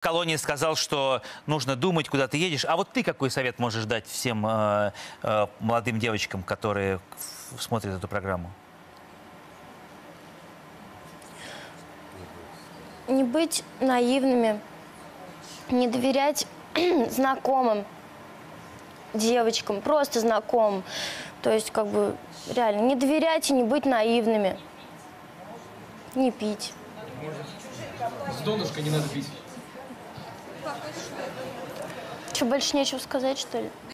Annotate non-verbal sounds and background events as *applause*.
Колония сказал, что нужно думать, куда ты едешь. А вот ты какой совет можешь дать всем э, э, молодым девочкам, которые смотрят эту программу? Не быть наивными, не доверять *clears throat* знакомым девочкам, просто знакомым. То есть, как бы, реально, не доверять и не быть наивными. Не пить. С донышка не надо пить. Что, больше нечего сказать, что ли?